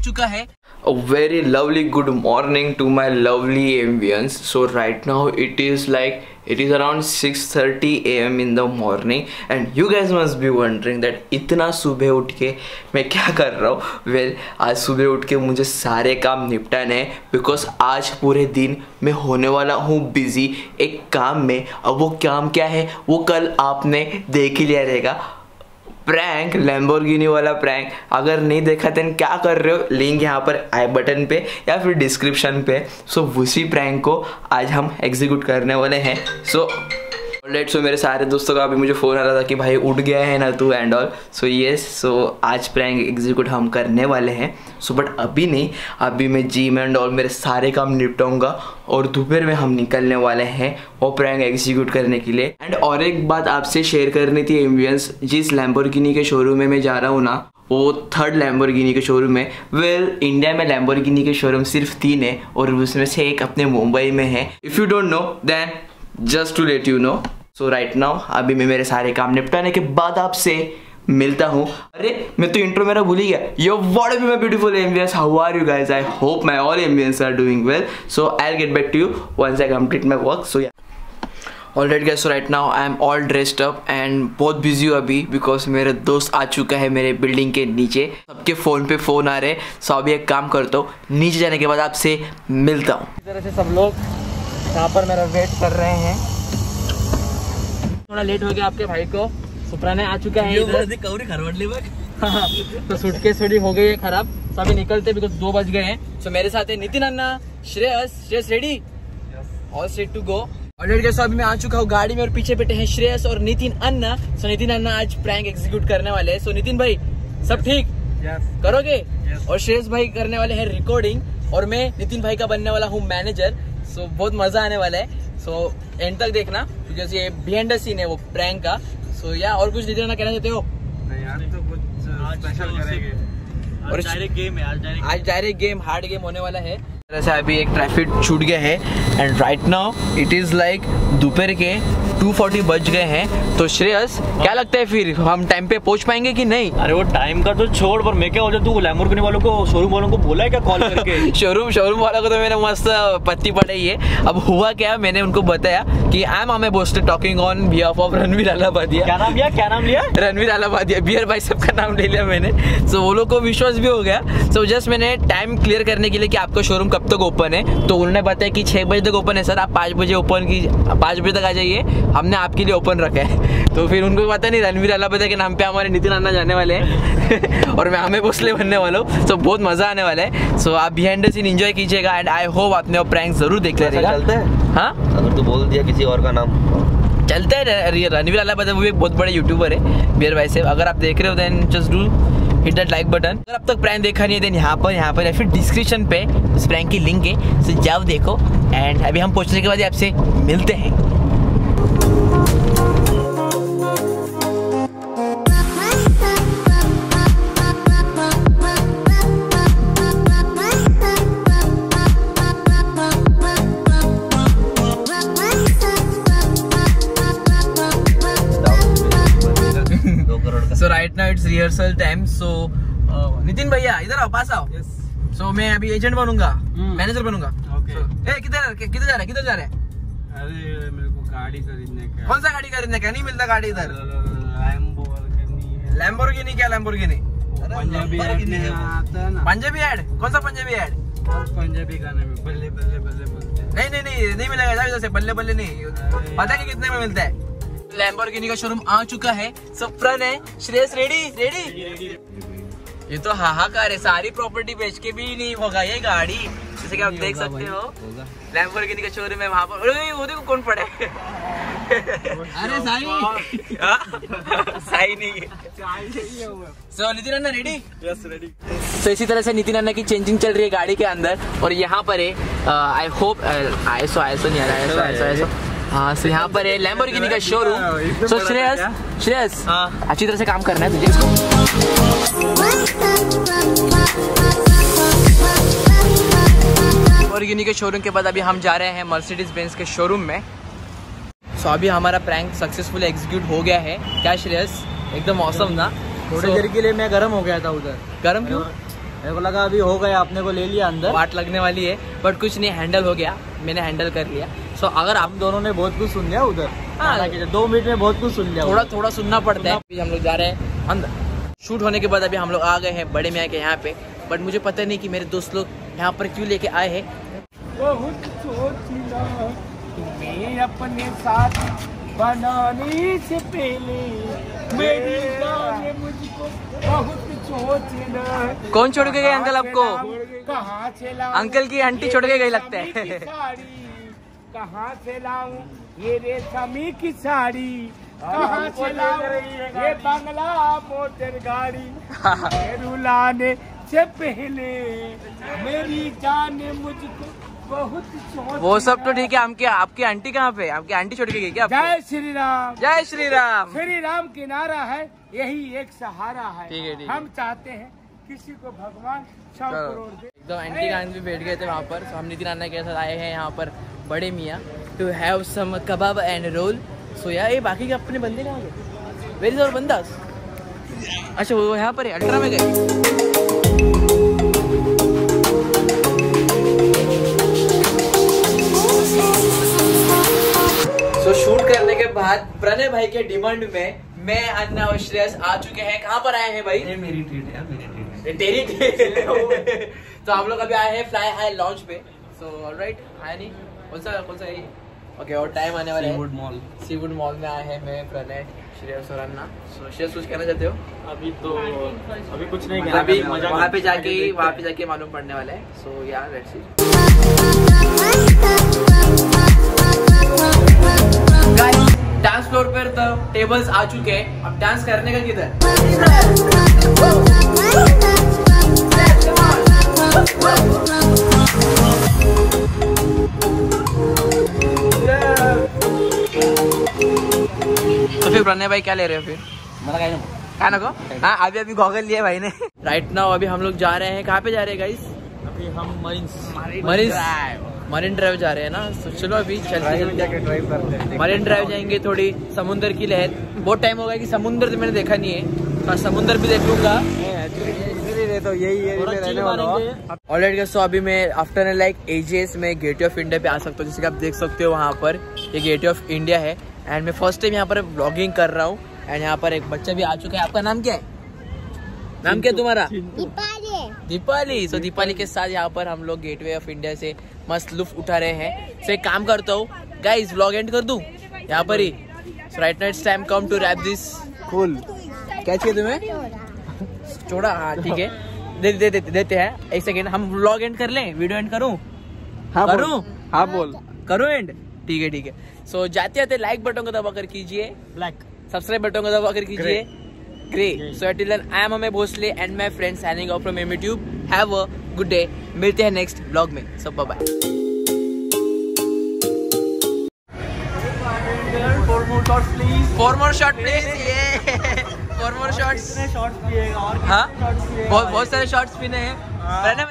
चुका है। Very lovely good morning to my lovely ambience so right now it is like it is around six thirty A M in the morning and you guys must be wondering that इतना सुबह उठ के मैं क्या कर रहा हूँ? Well well, आज सुबह उठ के मुझे सारे काम निपटाने हैं बिकॉज़ आज पूरे दिन मैं होने वाला हूँ बिज़ी एक काम में। अब वो काम क्या है? वो कल आपने देख ही लिया रहेगा। प्रैंक लैम्बोर्गिनी वाला प्रैंक अगर नहीं देखा तो क्या कर रहे हो? लिंक यहाँ पर आई बटन पे या फिर डिस्क्रिप्शन पे. सो उसी प्रैंक को आज हम एग्जीक्यूट करने वाले हैं. सो लेट सो मेरे सारे दोस्तों का अभी मुझे फ़ोन आ रहा था कि भाई उठ गया है ना तू and all so yes so आज प्रैंक एग्जीक्यूट हम करने वाले हैं. सो so, बट अभी नहीं. अभी मैं जिम एंड ऑल मेरे सारे काम निपटाऊँगा और दोपहर में हम निकलने वाले हैं वो प्रैंक एग्जीक्यूट करने के लिए. एंड और एक बात आपसे शेयर करनी थी एम्बियंस जिस लैम्बोर्गिनी के शोरूम में मैं जा रहा हूँ ना वो थर्ड लैम्बोर्गिनी के शोरूम है वेल इंडिया में लैम्बोर्गिनी के शोरूम सिर्फ़ तीन है और उसमें से एक अपने मुंबई में है. If you don't know then just to let you know so right now अभी मैं मेरे सारे काम निपटाने के बाद आपसे मिलता हूँ। अरे, मैं तो इंट्रो मेरा भूल ही गया। Yo what be my beautiful ambience how are you guys I hope my all ambience are doing well so I get back to you once I complete my work so yeah already guess right now I am all dressed up and बहुत busy हूँ अभी because मेरे दोस्त आ चुका है मेरे building के नीचे। सबके फ़ोन पे फ़ोन आ रहे हैं। सो अभी एक काम करता हूँ। नीचे जाने के बाद आपसे मिलता हूँ। इस तरह से सब लोग यहाँ पर मेरा वेट कर रहे हैं। थोड़ा लेट हो गया आपके भाई को। सुप्रा ने आ चुका है इधर। हाँ, तो सूटकेस थोड़ी हो गई है खराब। अभी निकलते बिकॉज़ दो बज गए हैं। तो मेरे साथ है Nitin Anna Shreyas Shreyas ready? All set to go already जैसा अभी मैं आ चुका हूँ गाड़ी में और पीछे बैठे हैं श्रेयस और नितिन अन्ना। सो नितिन अन्ना आज प्रैंक एग्जीक्यूट करने वाले हैं। सो नितिन भाई सब ठीक? करोगे? और श्रेयस भाई करने वाले हैं रिकॉर्डिंग और मैं नितिन भाई का बनने वाला हूँ मैनेजर सो बहुत मज़ा आने वाला है। सो एंड तक देखना बिकॉज़ ये बिहेंड सीन है वो प्रैंक का। सो so, या और कुछ डिटेल ना कहना चाहते हो? तो और डायरेक्ट गेम है आज डायरेक्ट आज डायरेक्ट गेम हार्ड गेम होने वाला है। जैसे अभी एक ट्रैफ़िक छूट गया है and right now it is like दोपहर के 2:40 बज गए हैं। तो श्रेयस क्या लगता है फिर हम टाइम पे पहुँच पाएँगे कि नहीं? अरे वो टाइम का तो छोड़ पर मैं क्या बोल तू लैम्बोर्गिनी वालों को शोरूम वालों को बोला है क्या कॉल करके? शोरूम शोरूम वाला को तो मैंने मस्त पत्ती पढ़ाई है। अब हुआ क्या मैंने उनको बताया कि I am Ame boast talking on behalf of Ranveer Allahabadia क्या नाम लिया? क्या नाम लिया? रणवीर अलाहाबादिया बियर भाई सब का नाम ले लिया मैंने। सो वो लोग को विश्वास भी हो गया। सो जस्ट मैंने टाइम क्लियर करने के लिए कि आपका शोरूम कब तक ओपन है। तो उन्होंने बताया कि छः बजे तक ओपन है सर। आप पाँच बजे ओपन की पाँच बजे तक आ जाइए। हमने आपके लिए ओपन रखा है। तो फिर उनको पता नहीं रणवीर अलाहाबादिया के नाम पे हमारे नितिन अन्ना जाने वाले हैं। और मैं हमें भोसले बनने वाला हूँ। सो बहुत मज़ा आने वाला है। सो आप बिहाइंड द सीन एंजॉय कीजिएगा एंड आई होप आपने वो प्रैंक ज़रूर देख लिया चलता है? हाँ? अगर तू बोल दिया किसी और का नाम। चलता है रणवीर अलाहाबाद वो भी एक बहुत बड़े यूट्यूबर है बियर भाई से अगर आप देख रहे हो then just do hit that like button अगर अब तक प्रैंक देखा नहीं है देन यहाँ पर यहाँ पर या फिर डिस्क्रिप्शन पे उस प्रैंक की लिंक है। सो जाओ देखो एंड अभी हम पहुँचने के बाद आपसे मिलते हैं। रिहर्सल टाइम सो नितिन भैया इधर आओ पास आओ सो मैं अभी एजेंट बनूँगा मैनेजर बनूँगा. So, ए किधर किधर जा रहा है किधर जा रहा है अरे मेरे को गाड़ी खरीदने का कौन सा गाड़ी खरीदने का नहीं मिलता गाड़ी इधर। लैम्बो लैम्बोर्गिनी क्या लैम्बोर्गिनी पंजाबी ऐड कौन सा पंजाबी ऐड पंजाबी गाने में बल्ले बल्ले बल्ले नहीं नहीं नहीं नहीं मिलेगा से बल्ले बल्ले नहीं। पता नहीं कितने में मिलता है? लैम्बोर्गिनी का शोरूम आ चुका है। सफ्रन है। श्रेयस रेडी रेडी ये तो हाहाकार है। सारी प्रॉपर्टी बेच के भी नहीं होगा ये गाड़ी। जैसे कि आप देख सकते हो लैम्बोर्गिनी का शोरूम है वहाँ पर। अरे वो देखो कौन पड़े। अरे साई। साई नहीं है। So Nitin Anna ready yes ready तो इसी तरह से नितिन अन्ना की चेंजिंग चल रही है गाड़ी के अंदर। और यहाँ पर है आई होप आईएसओ आईएसओ नहीं आ रहा है। हाँ सो यहाँ पर है लैम्बोर्गिनी का शोरूम सो श्रेयस श्रेयस हाँ। अच्छी तरह से काम करना है तुझे लैम्बोर्गिनी के शोरूम के बाद अभी हम जा रहे हैं मर्सिडीज बेंज के शोरूम में. सो so, अभी हमारा प्रैंक सक्सेसफुल एग्जीक्यूट हो गया है. क्या श्रेयस एकदम मौसम ना? थोड़ी देर के लिए मैं गर्म हो गया था उधर। गर्म क्यों? मेरे को लगा अभी हो गया अपने को ले लिया अंदर। वाट लगने वाली है बट कुछ नहीं हैंडल हो गया मैंने हैंडल कर लिया। सो अगर आप हम दोनों ने बहुत कुछ सुन लिया उधर हाँ। दो मिनट में बहुत कुछ सुन लिया थोड़ा थोड़ा सुनना पड़ता है। अभी हम लोग जा रहे हैं अंदर। शूट होने के बाद अभी हम लोग आ गए हैं बड़े मियाँ के यहाँ पे। बट मुझे पता नहीं कि मेरे दोस्त लोग यहाँ पर क्यों लेके आए हैं। बहुत तुम्हें अपने साथ बनाने से पहले मेरी मुझको बहुत सोचना कौन छोड़ के गए अंकल आपको? अंकल की आंटी छोड़ के गई लगता है। साड़ी कहाँ से लाऊं? ये रेशमी की साड़ी कहाँ से लाऊं? ये बंगला मोटर गाड़ी रुलाने से पहले मेरी जान मुझको वो सब तो ठीक है आपकी आपकी आंटी कहाँ पे? आपकी आंटी छोड़ के गई क्या जय श्री राम जय श्री राम श्री राम किनारा है यही एक सहारा है। ठीक है, ठीक हम चाहते हैं किसी को भगवान सौ करोड़ दे। एकदम आंटी का भी बैठ गए थे वहाँ पर। हम नितिन अन्ना के साथ आए हैं यहाँ पर बड़े मियाँ। To have some kebab and roll so यार ये बाकी के अपने बंदे कहाँ गए? वेरी और बंदा? अच्छा वो यहाँ पर है अल्ट्रा में गए। सो शूट करने के बाद प्रणय भाई के डिमांड में मैं अन्ना और श्रेयस आ चुके हैं। कहाँ पर आए हैं भाई? ये मेरी ट्रीट है मेरी ट्रीट ये तेरी थी। तो हम लोग अभी आए हैं फ्लाई हाई लॉन्च पे। सो ऑलराइट आया नहीं? कौन सा कौन सा है ओके और टाइम आने वाला है। मॉल सीवुड मॉल में आए हैं मैं प्रणय श्रेयस और अन्ना। सो श्रेयस कुछ कहना चाहते हो? अभी तो अभी कुछ नहीं कहना अभी वहाँ पे जाके हैं, वहाँ पे जाके मालूम पड़ने वाला है। सो यार लेट्स सी डांस फ्लोर पर तो टेबल्स आ चुके हैं। अब डांस करने का किधर? तो फिर प्रणय भाई क्या ले रहे हो फिर? मला काय नको. क्या नको हाँ अभी अभी गॉगल लिए भाई ने। राइट नाउ अभी हम लोग जा रहे हैं। कहाँ पे जा रहे हैं गाइस अभी हम मरीन्स मरीन मरीन ड्राइव जा रहे हैं ना तो चलो अभी चलते चलते ड्राइव करते हैं मरीन ड्राइव जाएँगे थोड़ी समुंदर की लहर। बहुत टाइम हो गया कि समुंदर तो मैंने देखा नहीं है। हाँ, समुंदर भी देख लूँगा। तो यही ऑलरेडी सो अभी मैं आफ्टर लाइक एजेस में गेटवे ऑफ़ इंडिया पे आ सकता हूँ। जैसे कि आप देख सकते हो वहाँ पर ये गेटवे ऑफ़ इंडिया है। एंड मैं फ़र्स्ट टाइम यहाँ पर ब्लॉगिंग कर रहा हूँ। एंड यहाँ पर एक बच्चा भी आ चुका है। आपका नाम क्या है? नाम क्या तुम्हारा? दीपाली सो दीपाली। के साथ यहाँ पर हम लोग गेटवे ऑफ़ इंडिया से मस्त लुफ्त उठा रहे हैं। सो एक काम करता हूँ गाइस व्लॉग एंड कर दूँ? यहाँ पर ही। So right night time come to wrap this full क्या चाहिए तुम्हें? छोड़ा हाँ ठीक है। दे, दे, दे, देते हैं। एक सेकेंड हम व्लॉग एंड कर लें? वीडियो एंड करूँ? हाँ बोल। करूँ? हाँ बोल। करूँ एंड ठीक है ठीक है। सो जाते जाते लाइक बटन को दबा कर कीजिए। ब्लैक सब्सक्राइब बटन को दबा कर कीजिए। Grey so till then I am Ame Bhosle and my friend signing off from Ame YouTube have a good day मिलते हैं नेक्स्ट ब्लॉग में. सब bye bye four more shots please four more shot please ये four more shots shots और हाँ? बहुत बहुत सारे शॉर्ट्स पीने हैं। प्रणय